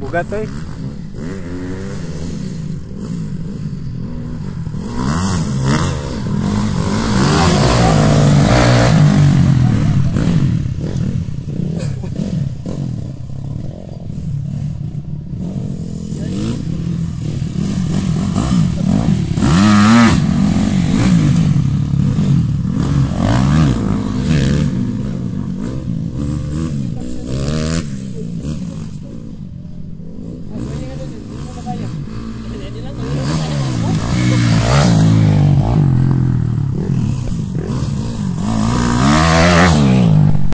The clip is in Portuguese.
Bugat eh.